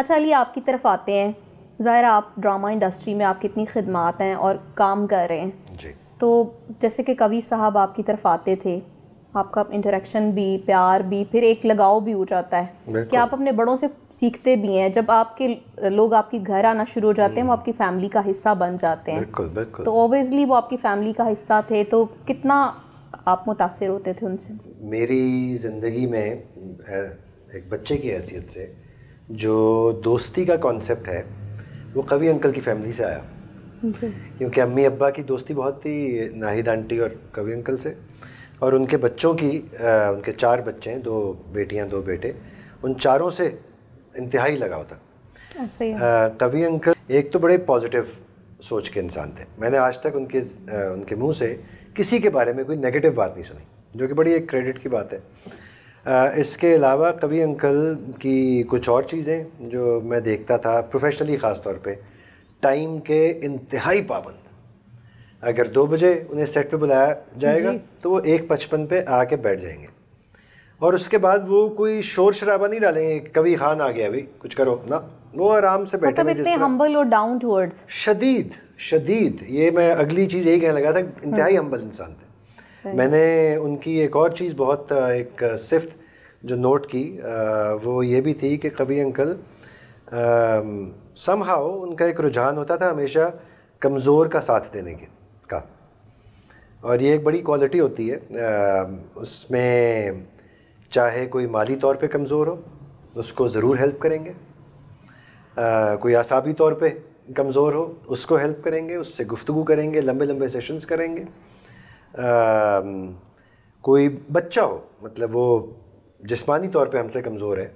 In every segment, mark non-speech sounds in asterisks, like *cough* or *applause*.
अच्छा अली आपकी तरफ़ आते हैं। ज़ाहिर आप ड्रामा इंडस्ट्री में आप कितनी खिदमात हैं और काम कर रहे हैं। जी। तो जैसे कि कवि साहब आपकी तरफ़ आते थे आपका इंटरेक्शन भी प्यार भी फिर एक लगाव भी हो जाता है। कि आप अपने बड़ों से सीखते भी हैं? जब आपके लोग आपके घर आना शुरू हो जाते हैं वो आपकी फैमिली का हिस्सा बन जाते हैं। बिल्कुल बिल्कुल। तो ओबियसली वो आपकी फैमिली का हिस्सा थे तो कितना आप मुतासर होते थे उनसे? मेरी ज़िंदगी में एक बच्चे की हैसियत से जो दोस्ती का कॉन्सेप्ट है वो कवि अंकल की फैमिली से आया। क्योंकि अम्मी अब्बा की दोस्ती बहुत थी नाहिद आंटी और कवि अंकल से। और उनके बच्चों की अ, उनके चार बच्चे हैं दो बेटियाँ दो बेटे उन चारों से इंतहाई लगाव था। कवि अंकल एक तो बड़े पॉजिटिव सोच के इंसान थे। मैंने आज तक उनके अ, उनके मुँह से किसी के बारे में कोई नेगेटिव बात नहीं सुनी जो कि बड़ी एक क्रेडिट की बात है। इसके अलावा कवि अंकल की कुछ और चीज़ें जो मैं देखता था प्रोफेशनली ख़ास तौर पे टाइम के इंतहाई पाबंद। अगर दो बजे उन्हें सेट पे बुलाया जाएगा तो वो एक पचपन पे आके बैठ जाएँगे। और उसके बाद वो कोई शोर शराबा नहीं डालेंगे कवि खान आ गया अभी कुछ करो। ना वो आराम से बैठे मतलब इतने हम्बल और डाउन टू अर्थ शदीद शदीद ये मैं अगली चीज़ यही कहने लगा था इंतहाई हम्बल इंसान थे। मैंने उनकी एक और चीज़ बहुत एक सिफ्त जो नोट की वो ये भी थी कि कवि अंकल समहाउ उनका एक रुझान होता था हमेशा कमज़ोर का साथ देने के का। और ये एक बड़ी क्वालिटी होती है उसमें चाहे कोई माली तौर पे कमज़ोर हो उसको ज़रूर हेल्प करेंगे। अ, कोई आसाबी तौर पे कमज़ोर हो उसको हेल्प करेंगे उससे गुफ्तु करेंगे लंबे लंबे सेशंस करेंगे। अम, कोई बच्चा हो मतलब वो जिस्मानी तौर पे हमसे कमज़ोर है।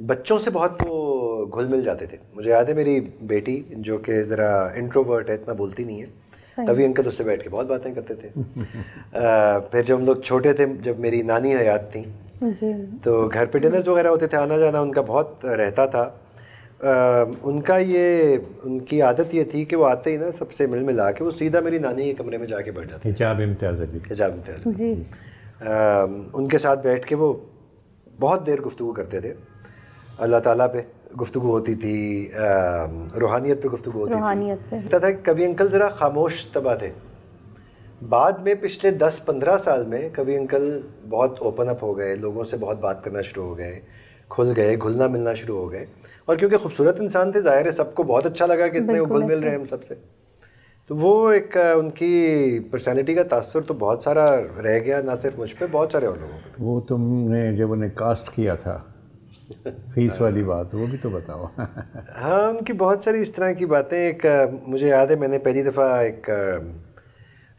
बच्चों से बहुत वो घुल मिल जाते थे। मुझे याद है मेरी बेटी जो कि ज़रा इंट्रोवर्ट है इतना बोलती नहीं है। तभी अंकल उससे बैठ के बहुत बातें करते थे। *laughs* अ, फिर जब हम लोग छोटे थे जब मेरी नानी हयात थी तो घर पे डिनर्स वगैरह होते थे आना जाना उनका बहुत रहता था। अ, उनका ये उनकी आदत ये थी कि वो आते ही ना सबसे मिल मिला के वो सीधा मेरी नानी के कमरे में जाके बैठ जाते हिजाब इम्तियाज़ हिजाब इम्तियाज़ उनके साथ बैठ के वो बहुत देर गुफ्तु करते थे। अल्लाह ताला पे गुफ्तु होती थी रूहानियत पे गुफ्तगू होती रूहानियत पे। थी था कवि अंकल ज़रा खामोश तबा थे। बाद में पिछले 10-15 साल में कवि अंकल बहुत ओपन अप हो गए लोगों से बहुत बात करना शुरू हो गए खुल गए घुलना मिलना शुरू हो गए। और क्योंकि खूबसूरत इंसान थे ज़ाहिर है सबको बहुत अच्छा लगा कि इतने घुल मिल रहे हैं हम सबसे। तो वो एक उनकी पर्सनैलिटी का तासर तो बहुत सारा रह गया ना सिर्फ़ मुझ पर बहुत सारे और लोगों पर वो तुमने जब उन्हें कास्ट किया था फ़ीस वाली बात वो भी तो बताओ। *laughs* हाँ उनकी बहुत सारी इस तरह की बातें एक मुझे याद है मैंने पहली दफ़ा एक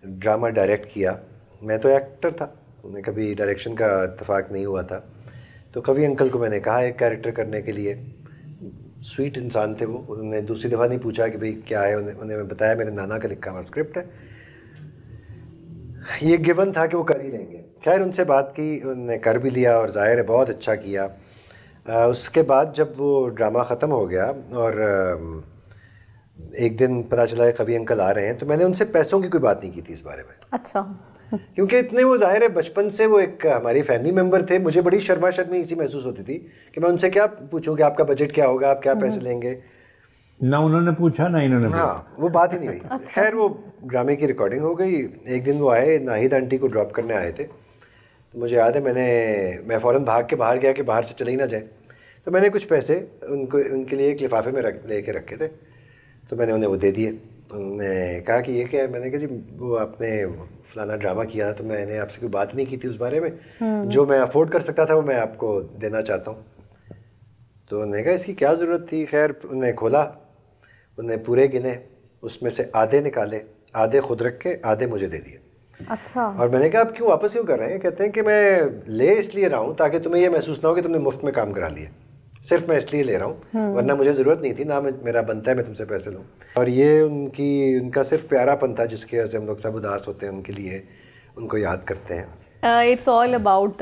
ड्रामा डायरेक्ट किया। मैं तो एक्टर था उन्हें कभी डायरेक्शन का इतफाक नहीं हुआ था। तो कवि अंकल को मैंने कहा एक कैरेक्टर करने के लिए। स्वीट इंसान थे वो। उन्होंने दूसरी दफ़ा नहीं पूछा कि भाई क्या है उन्हें उन्हें बताया मेरे नाना का लिखा हुआ स्क्रिप्ट है। ये गिवन था कि वो कर ही लेंगे। खैर उनसे बात की उन्होंने कर भी लिया और ज़ाहिर है बहुत अच्छा किया। अ, उसके बाद जब वो ड्रामा ख़त्म हो गया और एक दिन पता चला है कवि अंकल आ रहे हैं तो मैंने उनसे पैसों की कोई बात नहीं की थी इस बारे में। अच्छा। *laughs* क्योंकि इतने वो ज़ाहिर है बचपन से वो एक हमारी फैमिली मेंबर थे। मुझे बड़ी शर्मा शर्मी इसी महसूस होती थी कि मैं उनसे क्या पूछूँ कि आपका बजट क्या होगा आप क्या पैसे लेंगे? ना उन्होंने पूछा ना इन्होंने हाँ वो बात ही नहीं *laughs* हुई। खैर वो ड्रामे की रिकॉर्डिंग हो गई। एक दिन वो आए नाहिद आंटी को ड्रॉप करने आए थे। तो मुझे याद है मैंने मैं फ़ौरन भाग के बाहर गया कि बाहर से चले ही ना जाए। तो मैंने कुछ पैसे उनको उनके लिए एक लिफाफे में रख ले के रखे थे। तो मैंने उन्हें वो दे दिए। उन्होंने कहा कि ये क्या है? मैंने कहा जी वो आपने फलाना ड्रामा किया तो मैंने आपसे कोई बात नहीं की थी उस बारे में। जो मैं अफोर्ड कर सकता था वो मैं आपको देना चाहता हूँ। तो उन्होंने कहा इसकी क्या ज़रूरत थी? खैर उन्हें खोला उन्हें पूरे गिने उसमें से आधे निकाले आधे खुद रख के आधे मुझे दे दिए। अच्छा। और मैंने कहा आप क्यों वापस क्यों कर रहे हैं? कहते हैं कि मैं ले इसलिए रहा हूँ ताकि तुम्हें यह महसूस ना हो कि तुमने मुफ़्त में काम करा लिया। सिर्फ़ मैं इसलिए ले रहा हूँ वरना मुझे ज़रूरत नहीं थी ना मेरा बनता है मैं तुमसे पैसे लूँ। और ये उनकी उनका सिर्फ़ प्यारापन था जिसकी वजह से हम लोग सब उदास होते हैं उनके लिए उनको याद करते हैं। इट्स ऑल अबाउट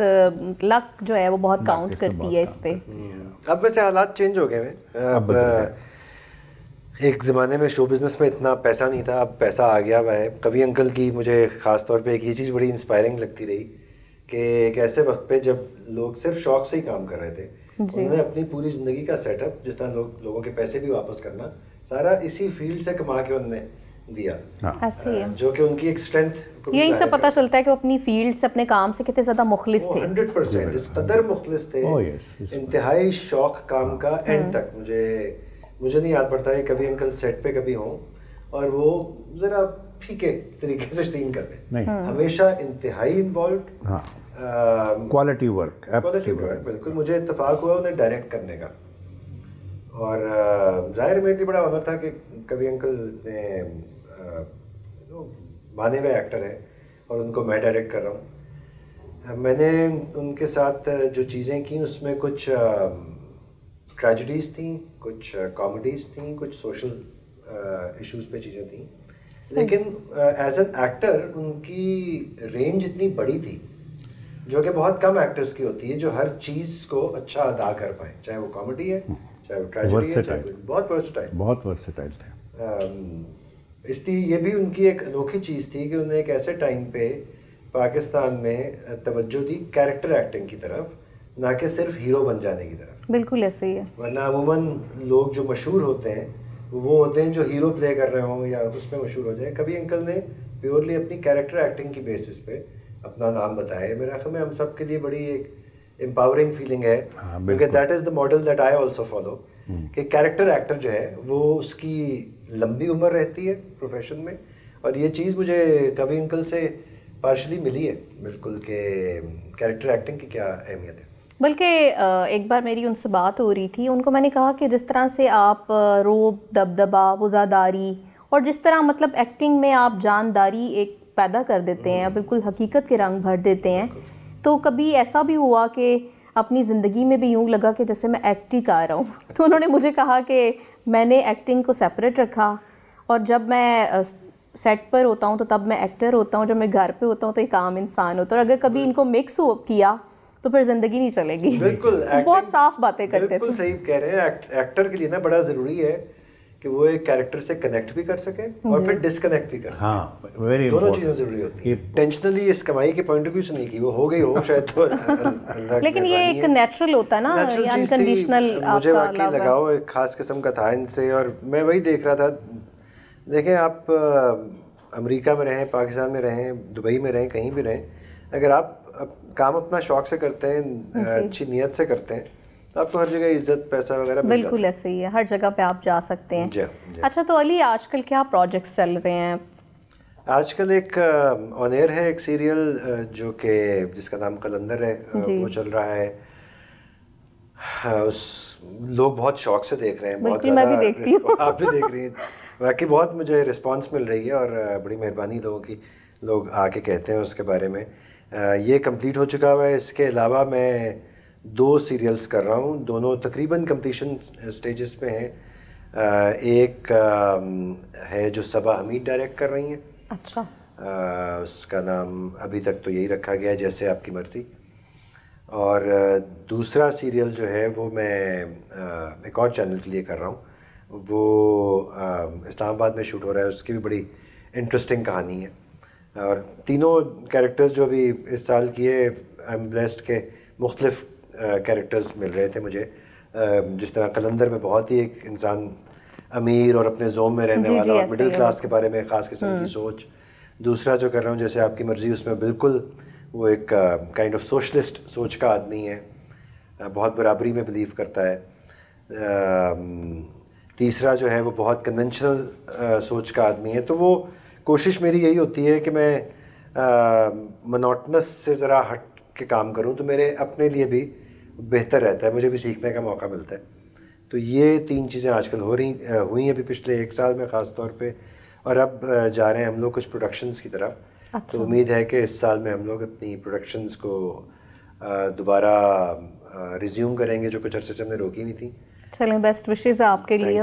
लक जो है वो बहुत काउंट करती है इस पे। अब वैसे हालात चेंज हो गए हैं। अब एक ज़माने में शो बिज़नेस में इतना पैसा नहीं था अब पैसा आ गया हुआ है। कवि अंकल की मुझे ख़ास तौर पे एक ये चीज़ बड़ी इंस्पायरिंग लगती रही कि एक ऐसे वक्त पे जब लोग सिर्फ़ शौक से ही काम कर रहे थे। उन्होंने अपनी पूरी ज़िंदगी का सेटअप जिस तरह लोग लोगों के पैसे भी वापस करना सारा इसी फ़ील्ड से कमा के उन्होंने दिया। हाँ। ऐसे ही है। जो कि उनकी एक स्ट्रेंथ यही से पता चलता है कि वो अपनी फ़ील्ड से अपने काम से कितने ज़्यादा मुखलिस थे। हंड्रेड परसेंट इस कदर मुखलिस थे। Oh. इंतहाई शौक काम का। एंड तक। मुझे मुझे नहीं याद पड़ता है कभी अंकल सेट पे कभी हों और वो जरा फीके तरीके से सीन कर दें। हमेशा इंतहाई इन्वॉल्व हाँ। क्वालिटी वर्क क्वालिटी वर्क बिल्कुल। मुझे इतफाक़ हुआ उन्हें डायरेक्ट करने का। और ज़ाहिर मेरे लिए बड़ा ऑनर था कि कभी अंकल ने know, माने हुए एक्टर हैं और उनको मैं डायरेक्ट कर रहा हूँ। मैंने उनके साथ जो चीज़ें की उसमें कुछ ट्रेजडीज़ थी कुछ कॉमेडीज़ थी कुछ सोशल इश्यूज़ पे चीज़ें थी। लेकिन एज एन एक्टर उनकी रेंज इतनी बड़ी थी जो कि बहुत कम एक्टर्स की होती है जो हर चीज़ को अच्छा अदा कर पाए। चाहे वो कॉमेडी है चाहे वो ट्रेजिडी है चाहे बहुत वर्सटाइल बहुत वर्सेटाइल थे। इसलिए ये भी उनकी एक अनोखी चीज़ थी कि उन्हें एक ऐसे टाइम पे पाकिस्तान में तवज्जो दी कैरेक्टर एक्टिंग की तरफ़ ना कि सिर्फ़ हीरो बन जाने की तरफ़। बिल्कुल ऐसे ही है। वरना अमूमन लोग जो मशहूर होते हैं वो होते हैं जो हीरो प्ले कर रहे हों या उसमें मशहूर हो जाए। कभी अंकल ने प्योरली अपनी कैरेक्टर एक्टिंग की बेसिस पे अपना नाम बताया है। मेरा ख्याल में हम सब के लिए बड़ी एक एम्पावरिंग फीलिंग है। हाँ, क्योंकि that is the model that I also follow कि कैरेक्टर एक्टर जो है वो उसकी लंबी उम्र रहती है प्रोफेशन में और ये चीज़ मुझे कवि अंकल से पार्शली मिली है बिल्कुल के कैरेक्टर एक्टिंग की क्या अहमियत है। बल्कि एक बार मेरी उनसे बात हो रही थी उनको मैंने कहा कि जिस तरह से आप रोब दबदबा वज़ादारी और जिस तरह मतलब एक्टिंग में आप जानदारी एक पैदा कर देते हैं बिल्कुल हकीकत के रंग भर देते हैं। तो कभी ऐसा भी हुआ कि अपनी ज़िंदगी में भी यूँ लगा कि जैसे मैं एक्ट ही कर रहा हूँ? *laughs* तो उन्होंने मुझे कहा कि मैंने एक्टिंग को सेपरेट रखा और जब मैं सेट पर होता हूँ तो तब मैं एक्टर होता हूँ जब मैं घर पे होता हूँ तो एक आम इंसान होता हूँ और अगर कभी इनको मिक्स हो किया तो फिर ज़िंदगी नहीं चलेगी। बिल्कुल *laughs* बहुत साफ़ बातें करते बिल्कुल थे। सही कह रहे हैं। एक्टर के लिए ना बड़ा ज़रूरी है कि वो एक कैरेक्टर से कनेक्ट भी कर सके और फिर डिसकनेक्ट भी कर सके। हाँ वेरी दोनों चीज़ें ज़रूरी होती हैं। टेंशनली इस कमाई के पॉइंट ऑफ़ व्यू से नहीं की वो हो गई हो *laughs* शायद तो लेकिन ये एक नेचुरल होता है ना Natural ये चीज़ थी, अनकंडीशनल मुझे वाकई लगाओ एक खास किस्म का था इनसे और मैं वही देख रहा था। देखें आप अमेरिका में रहें पाकिस्तान में रहें दुबई में रहें कहीं भी रहें अगर आप काम अपना शौक से करते हैं अच्छी नीयत से करते हैं तो आपको हर जगह इज़्ज़त पैसा वगैरह बिल्कुल ऐसे ही है हर जगह पे आप जा सकते हैं। जी, जी। अच्छा तो अली आजकल क्या प्रोजेक्ट्स चल रहे हैं? आजकल एक ऑन एयर है एक सीरियल जो कि जिसका नाम कलंदर है वो चल रहा है। हाँ, उस लोग बहुत शौक से देख रहे हैं बहुत मैं भी ज़्यादा देखती हूँ। आप भी देख रही हैं। बाकी बहुत मुझे रिस्पांस मिल रही है और बड़ी मेहरबानी लोगों की लोग आके कहते हैं उसके बारे में। ये कंप्लीट हो चुका हुआ है। इसके अलावा मैं दो सीरियल्स कर रहा हूँ। दोनों तकरीबन कंप्लीशन स्टेजेस पे हैं। एक है जो सबा हमीद डायरेक्ट कर रही हैं। अच्छा। उसका नाम अभी तक तो यही रखा गया है जैसे आपकी मर्ज़ी। और दूसरा सीरियल जो है वो मैं एक और चैनल के लिए कर रहा हूँ। वो इस्लामाबाद में शूट हो रहा है। उसकी भी बड़ी इंटरेस्टिंग कहानी है। और तीनों कैरेक्टर्स जो भी इस साल किए आई एम ब्लेस्ड के मुख्तलिफ़ कैरेक्टर्स मिल रहे थे मुझे। जिस तरह कलंदर में बहुत ही एक इंसान अमीर और अपने जोम में रहने वाला और मिडिल क्लास के बारे में ख़ास किस्म की सोच। दूसरा जो कर रहा हूँ जैसे आपकी मर्ज़ी उसमें बिल्कुल वो एक काइंड ऑफ़ सोशलिस्ट सोच का आदमी है। बहुत बराबरी में बिलीव करता है। तीसरा जो है वो बहुत कन्वेंशनल सोच का आदमी है। तो वो कोशिश मेरी यही होती है कि मैं मनोटनस से ज़रा हट के काम करूँ। तो मेरे अपने लिए भी बेहतर रहता है मुझे भी सीखने का मौका मिलता है। तो ये तीन चीज़ें आजकल हो रही हुई हैं अभी पिछले एक साल में ख़ास तौर पर और अब जा रहे हैं हम लोग कुछ प्रोडक्शंस की तरफ़। अच्छा। तो उम्मीद है कि इस साल में हम लोग अपनी प्रोडक्शंस को दोबारा रिज्यूम करेंगे जो कुछ अरसे से हमने रोकी हुई थी। चलें बेस्ट विशेज़ आपके लिए।